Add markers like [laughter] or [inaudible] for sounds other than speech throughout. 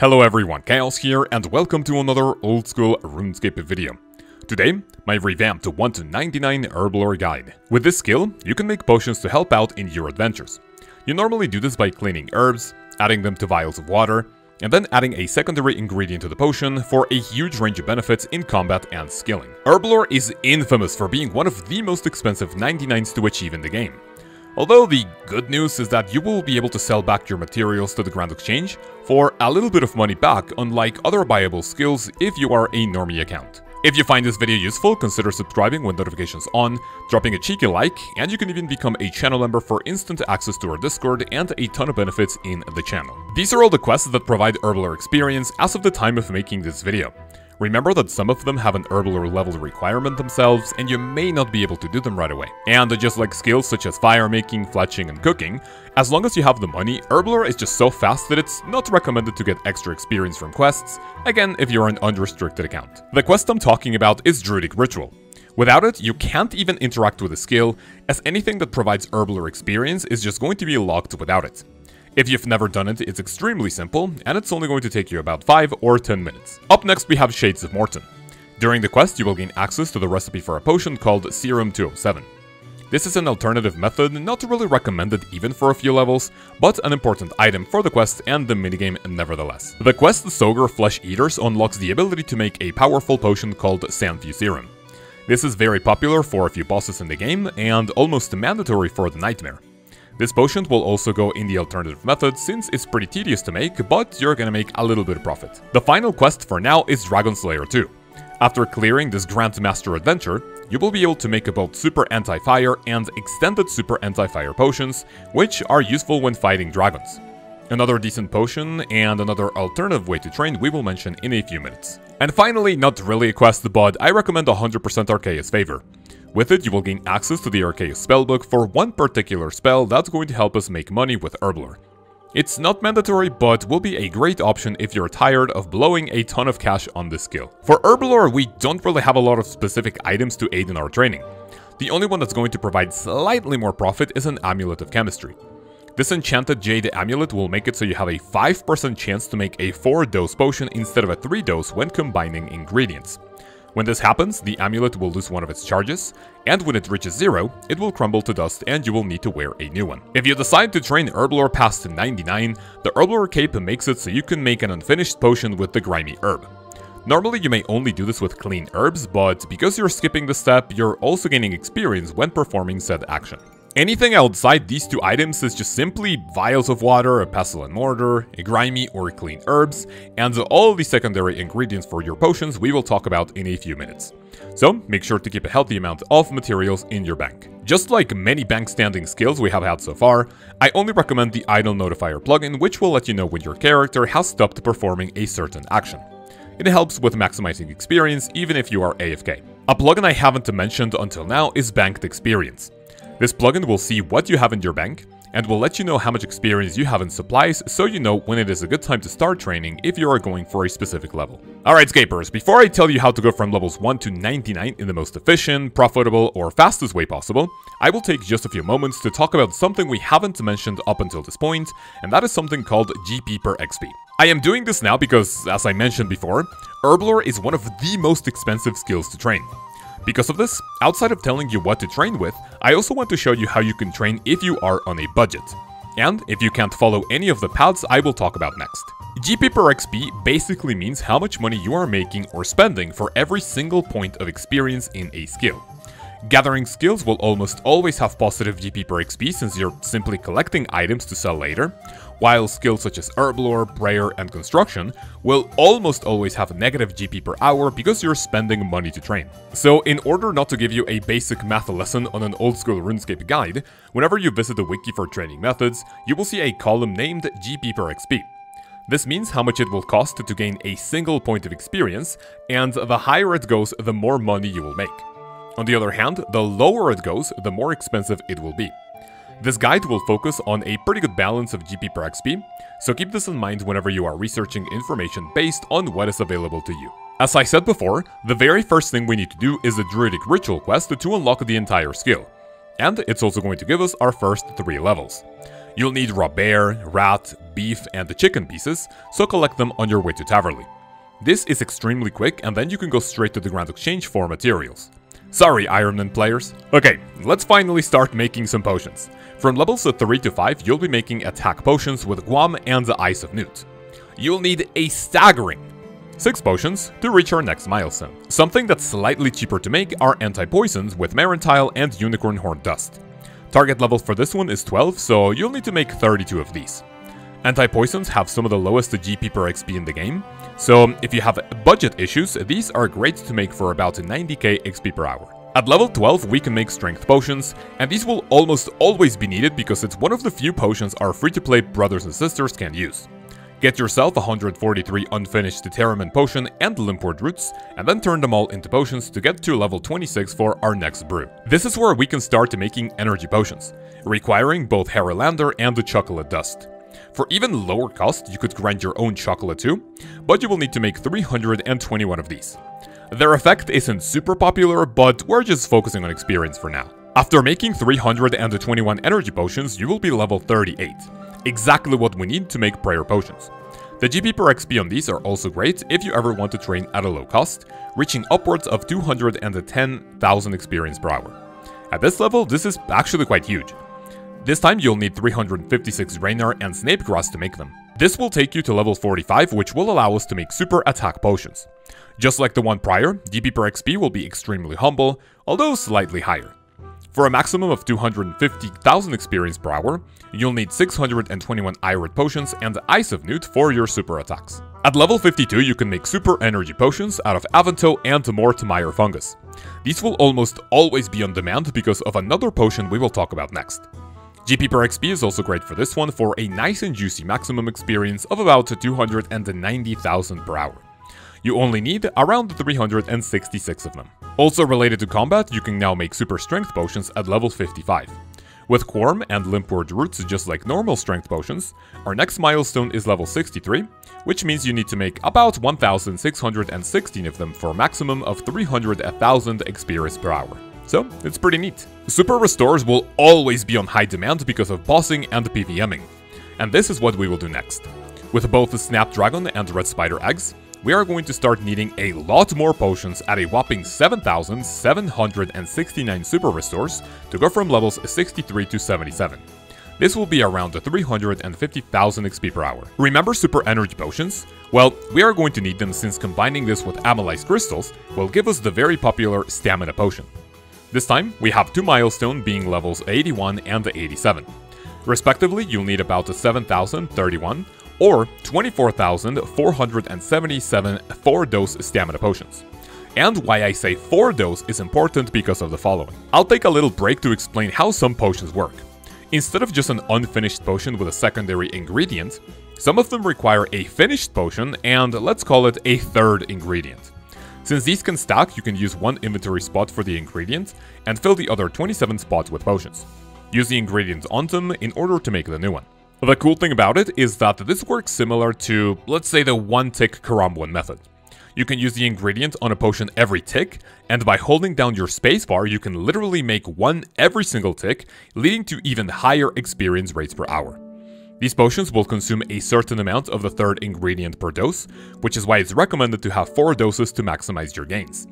Hello everyone, Kaoz here, and welcome to another old school RuneScape video. Today, my revamped 1 to 99 Herblore guide. With this skill, you can make potions to help out in your adventures. You normally do this by cleaning herbs, adding them to vials of water, and then adding a secondary ingredient to the potion for a huge range of benefits in combat and skilling. Herblore is infamous for being one of the most expensive 99s to achieve in the game. Although the good news is that you will be able to sell back your materials to the Grand Exchange for a little bit of money back unlike other buyable skills if you are a normie account. If you find this video useful, consider subscribing with notifications on, dropping a cheeky like, and you can even become a channel member for instant access to our Discord and a ton of benefits in the channel. These are all the quests that provide Herblore experience as of the time of making this video. Remember that some of them have an Herblore level requirement themselves, and you may not be able to do them right away. And just like skills such as fire making, fletching, and cooking, as long as you have the money, Herblore is just so fast that it's not recommended to get extra experience from quests, again if you're an unrestricted account. The quest I'm talking about is Druidic Ritual. Without it, you can't even interact with the skill, as anything that provides Herblore experience is just going to be locked without it. If you've never done it, it's extremely simple, and it's only going to take you about 5 or 10 minutes. Up next we have Shades of Mort'ton. During the quest, you will gain access to the recipe for a potion called Serum 207. This is an alternative method, not really recommended even for a few levels, but an important item for the quest and the minigame nevertheless. The quest Zogre Flesh Eaters unlocks the ability to make a powerful potion called Sanfew Serum. This is very popular for a few bosses in the game, and almost mandatory for the Nightmare. This potion will also go in the alternative method since it's pretty tedious to make, but you're gonna make a little bit of profit. The final quest for now is Dragon Slayer 2. After clearing this Grandmaster adventure, you will be able to make both Super Anti-Fire and Extended Super Anti-Fire potions, which are useful when fighting dragons. Another decent potion and another alternative way to train we will mention in a few minutes. And finally, not really a quest, but I recommend 100% Arceuus Favor. With it, you will gain access to the Arceuus spellbook for one particular spell that's going to help us make money with Herblore. It's not mandatory, but will be a great option if you're tired of blowing a ton of cash on this skill. For Herblore, we don't really have a lot of specific items to aid in our training. The only one that's going to provide slightly more profit is an Amulet of Chemistry. This enchanted jade amulet will make it so you have a 5% chance to make a 4-dose potion instead of a 3-dose when combining ingredients. When this happens, the amulet will lose one of its charges, and when it reaches zero, it will crumble to dust and you will need to wear a new one. If you decide to train Herblore past 99, the Herblore cape makes it so you can make an unfinished potion with the grimy herb. Normally you may only do this with clean herbs, but because you're skipping the step, you're also gaining experience when performing said action. Anything outside these two items is just simply vials of water, a pestle and mortar, a grimy or clean herbs, and all the secondary ingredients for your potions we will talk about in a few minutes. So make sure to keep a healthy amount of materials in your bank. Just like many bank standing skills we have had so far, I only recommend the Idle Notifier plugin which will let you know when your character has stopped performing a certain action. It helps with maximizing experience even if you are AFK. A plugin I haven't mentioned until now is Banked Experience. This plugin will see what you have in your bank, and will let you know how much experience you have in supplies so you know when it is a good time to start training if you are going for a specific level. Alright Scapers, before I tell you how to go from levels 1 to 99 in the most efficient, profitable, or fastest way possible, I will take just a few moments to talk about something we haven't mentioned up until this point, and that is something called GP per XP. I am doing this now because, as I mentioned before, Herblore is one of the most expensive skills to train. Because of this, outside of telling you what to train with, I also want to show you how you can train if you are on a budget. And if you can't follow any of the paths I will talk about next. GP per XP basically means how much money you are making or spending for every single point of experience in a skill. Gathering skills will almost always have positive GP per XP since you're simply collecting items to sell later, while skills such as Herblore, Prayer, and Construction will almost always have a negative GP per hour because you're spending money to train. So in order not to give you a basic math lesson on an old school RuneScape guide, whenever you visit the wiki for training methods, you will see a column named GP per XP. This means how much it will cost to gain a single point of experience, and the higher it goes, the more money you will make. On the other hand, the lower it goes, the more expensive it will be. This guide will focus on a pretty good balance of GP per XP, so keep this in mind whenever you are researching information based on what is available to you. As I said before, the very first thing we need to do is the Druidic Ritual quest to unlock the entire skill, and it's also going to give us our first 3 levels. You'll need raw bear, rat, beef, and the chicken pieces, so collect them on your way to Taverley. This is extremely quick and then you can go straight to the Grand Exchange for materials. Sorry, Ironman players. Okay, let's finally start making some potions. From levels 3 to 5, you'll be making attack potions with Guam and the Eye of Newt. You'll need a staggering 6 potions to reach our next milestone. Something that's slightly cheaper to make are anti-poisons with Marrentill and Unicorn Horn Dust. Target level for this one is 12, so you'll need to make 32 of these. Anti-poisons have some of the lowest GP per XP in the game, so if you have budget issues, these are great to make for about 90k XP per hour. At level 12 we can make strength potions, and these will almost always be needed because it's one of the few potions our free-to-play brothers and sisters can use. Get yourself 143 unfinished Tarromin potion and Limpwort roots, and then turn them all into potions to get to level 26 for our next brew. This is where we can start making energy potions, requiring both Harralander and the chocolate dust. For even lower cost, you could grind your own chocolate too, but you will need to make 321 of these. Their effect isn't super popular, but we're just focusing on experience for now. After making 321 energy potions, you will be level 38, exactly what we need to make prayer potions. The GP per XP on these are also great if you ever want to train at a low cost, reaching upwards of 210,000 experience per hour. At this level, this is actually quite huge. This time you'll need 356 Ranarr and Snapegrass to make them. This will take you to level 45, which will allow us to make super attack potions. Just like the one prior, GP per XP will be extremely humble, although slightly higher. For a maximum of 250,000 experience per hour, you'll need 621 Irit potions and Eye of Newt for your super attacks. At level 52 you can make super energy potions out of Avantoe and Mort myre fungus. These will almost always be on demand because of another potion we will talk about next. GP per XP is also great for this one for a nice and juicy maximum experience of about 290,000 per hour. You only need around 366 of them. Also related to combat, you can now make super strength potions at level 55. With Kwuarm and Limpwort roots just like normal strength potions, our next milestone is level 63, which means you need to make about 1616 of them for a maximum of 300,000 experience per hour. So, it's pretty neat. Super Restores will always be on high demand because of bossing and PVMing. And this is what we will do next. With both the Snapdragon and Red Spider eggs, we are going to start needing a lot more potions at a whopping 7,769 Super Restores to go from levels 63 to 77. This will be around 350,000 XP per hour. Remember Super Energy Potions? Well, we are going to need them since combining this with Amylase Crystals will give us the very popular Stamina Potion. This time, we have two milestones being levels 81 and 87. Respectively, you'll need about 7,031 or 24,477 4-dose stamina potions. And why I say 4-dose is important because of the following. I'll take a little break to explain how some potions work. Instead of just an unfinished potion with a secondary ingredient, some of them require a finished potion and let's call it a third ingredient. Since these can stack, you can use one inventory spot for the ingredients and fill the other 27 spots with potions. Use the ingredients on them in order to make the new one. The cool thing about it is that this works similar to, let's say, the one-tick Karambwan method. You can use the ingredient on a potion every tick, and by holding down your spacebar, you can literally make one every single tick, leading to even higher experience rates per hour. These potions will consume a certain amount of the third ingredient per dose, which is why it's recommended to have 4 doses to maximize your gains.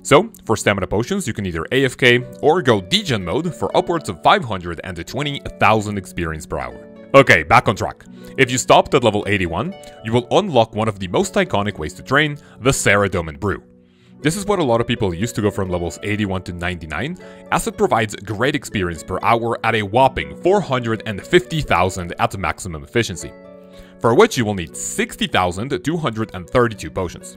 So, for stamina potions, you can either AFK or go degen mode for upwards of 520,000 experience per hour. Okay, back on track. If you stopped at level 81, you will unlock one of the most iconic ways to train, the Saradomin Brew. This is what a lot of people use to go from levels 81 to 99, as it provides great experience per hour at a whopping 450,000 at maximum efficiency, for which you will need 60,232 potions.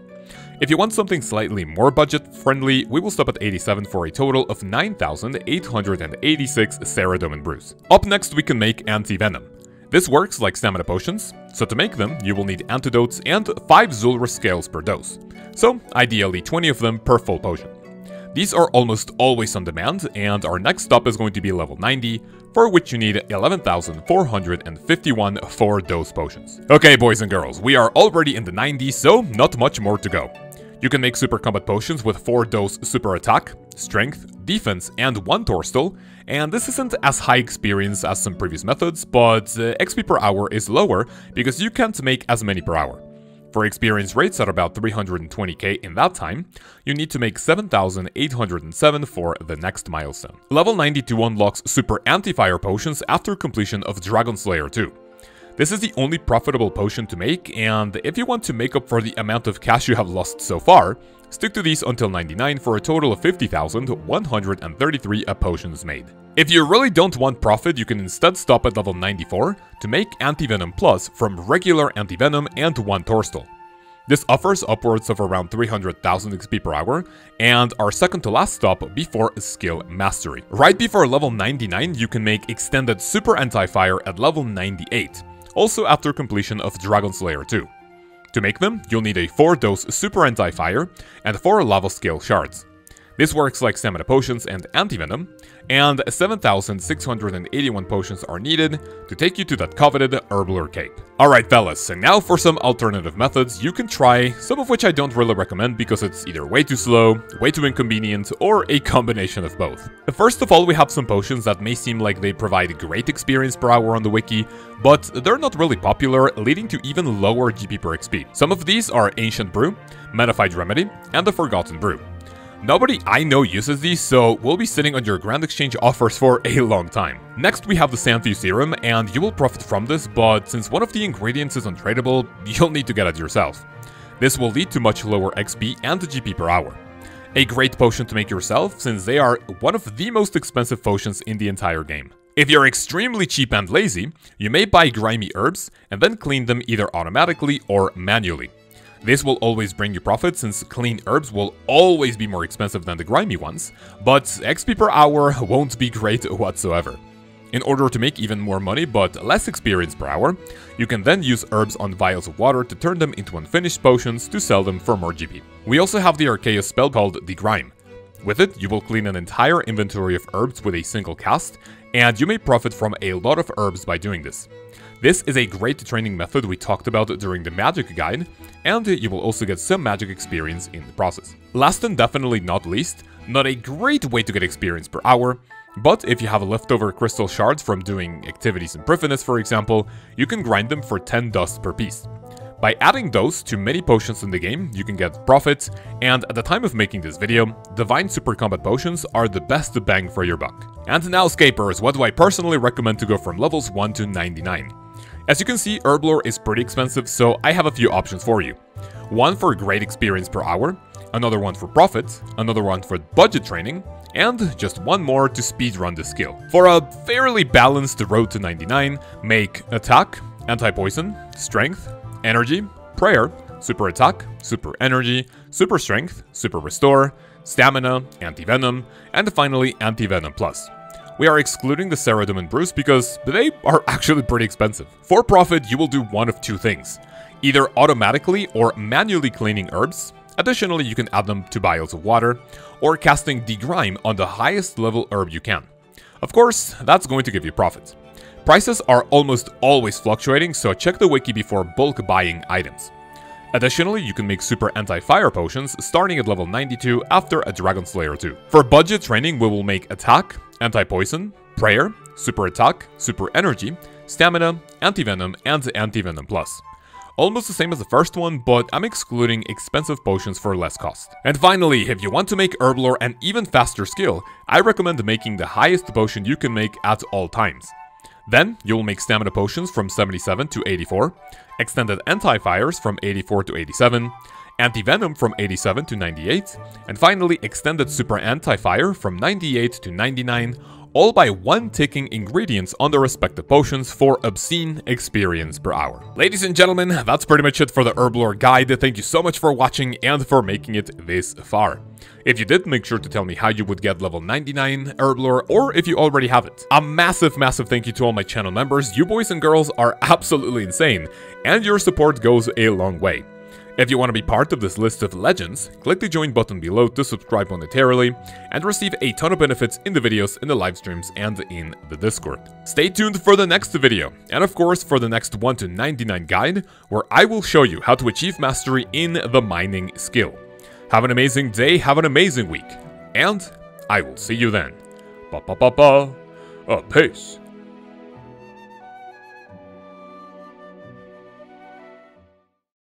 If you want something slightly more budget friendly, we will stop at 87 for a total of 9,886 Saradomin brews. Up next we can make Anti-Venom. This works like stamina potions, so to make them, you will need antidotes and 5 Zulrah scales per dose so ideally 20 of them per full potion. These are almost always on demand, and our next stop is going to be level 90, for which you need 11,451 4-dose potions. Okay boys and girls, we are already in the 90s, so not much more to go. You can make super combat potions with 4-dose super attack, strength, defense, and 1 Torstol, and this isn't as high experience as some previous methods, but uh, XP per hour is lower because you can't make as many per hour. For experience rates at about 320k in that time, you need to make 7807 for the next milestone. Level 92 unlocks super anti-fire potions after completion of Dragon Slayer 2. This is the only profitable potion to make, and if you want to make up for the amount of cash you have lost so far, stick to these until 99 for a total of 50,133 potions made. If you really don't want profit, you can instead stop at level 94 to make Anti-Venom Plus from regular Anti-Venom and 1 Torstol. This offers upwards of around 300,000 XP per hour, and our second to last stop before Skill Mastery. Right before level 99, you can make Extended Super Anti-Fire at level 98, also after completion of Dragon Slayer 2. To make them, you'll need a 4-dose Super Anti-Fire and 4 Lava Scale Shards. This works like Stamina Potions and Anti-Venom, and 7,681 potions are needed to take you to that coveted Herblore Cape. Alright fellas, and now for some alternative methods you can try, some of which I don't really recommend because it's either way too slow, way too inconvenient, or a combination of both. First of all, we have some potions that may seem like they provide great experience per hour on the wiki, but they're not really popular, leading to even lower GP per XP. Some of these are Ancient Brew, Menaphite Remedy, and the Forgotten Brew. Nobody I know uses these, so we'll be sitting on your Grand Exchange offers for a long time. Next we have the Sanfew Serum, and you will profit from this, but since one of the ingredients is untradeable, you'll need to get it yourself. This will lead to much lower XP and GP per hour. A great potion to make yourself, since they are one of the most expensive potions in the entire game. If you're extremely cheap and lazy, you may buy grimy herbs and then clean them either automatically or manually. This will always bring you profit since clean herbs will always be more expensive than the grimy ones, but XP per hour won't be great whatsoever. In order to make even more money but less experience per hour, you can then use herbs on vials of water to turn them into unfinished potions to sell them for more GP. We also have the Arceuus spell called Degrime. With it, you will clean an entire inventory of herbs with a single cast, and you may profit from a lot of herbs by doing this. This is a great training method we talked about during the magic guide, and you will also get some magic experience in the process. Last and definitely not least, not a great way to get experience per hour, but if you have a leftover crystal shards from doing activities in Prifddinas for example, you can grind them for 10 dust per piece. By adding those to many potions in the game, you can get profits, and at the time of making this video, Divine Super Combat Potions are the best bang for your buck. And now Scapers, what do I personally recommend to go from levels 1 to 99? As you can see, Herblore is pretty expensive, so I have a few options for you. One for great experience per hour, another one for profit, another one for budget training, and just one more to speedrun the skill. For a fairly balanced road to 99, make Attack, Anti-Poison, Strength, Energy, Prayer, Super Attack, Super Energy, Super Strength, Super Restore, Stamina, Anti-Venom, and finally Anti-Venom Plus. We are excluding the Saradomin brews because they are [laughs] actually pretty expensive. For profit, you will do one of two things. Either automatically or manually cleaning herbs, additionally you can add them to vials of water, or casting Degrime on the highest level herb you can. Of course, that's going to give you profit. Prices are almost always fluctuating, so check the wiki before bulk buying items. Additionally, you can make super anti-fire potions starting at level 92 after a Dragon Slayer 2. For budget training, we will make Attack, Anti-Poison, Prayer, Super Attack, Super Energy, Stamina, Anti-Venom, and Anti-Venom Plus. Almost the same as the first one, but I'm excluding expensive potions for less cost. And finally, if you want to make Herblore an even faster skill, I recommend making the highest potion you can make at all times. Then, you will make stamina potions from 77 to 84, extended anti-fires from 84 to 87, anti-venom from 87 to 98, and finally extended super anti-fire from 98 to 99, all by one ticking ingredients on the respective potions for obscene experience per hour. Ladies and gentlemen, that's pretty much it for the Herblore guide. Thank you so much for watching and for making it this far. If you did, make sure to tell me how you would get level 99 Herblore or if you already have it. A massive, massive thank you to all my channel members. You boys and girls are absolutely insane, and your support goes a long way. If you want to be part of this list of legends, click the join button below to subscribe monetarily and receive a ton of benefits in the videos, in the live streams, and in the Discord. Stay tuned for the next video, and of course for the next 1 to 99 guide, where I will show you how to achieve mastery in the mining skill. Have an amazing day, have an amazing week, and I will see you then. Ba ba ba ba. Peace.